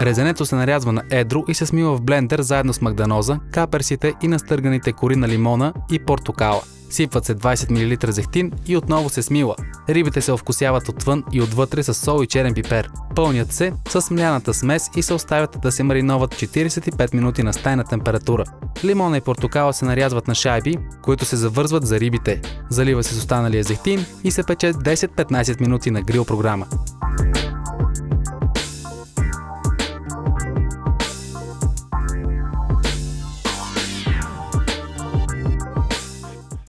Резенето се нарязва на едро и се смива в блендер заедно с магданоза, каперсите и настърганите кори на лимона и портокала. Сипват се 20 мл зехтин и отново се смила. Рибите се овкусяват отвън и отвътре с сол и черен пипер. Пълнят се с мляната смес и се оставят да се мариноват 45 минути на стайна температура. Лимона и портокала се нарязват на шайби, които се завързват за рибите. Залива се с останалия зехтин и се пече 10-15 минути на грил програма.